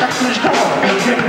line. Stuck to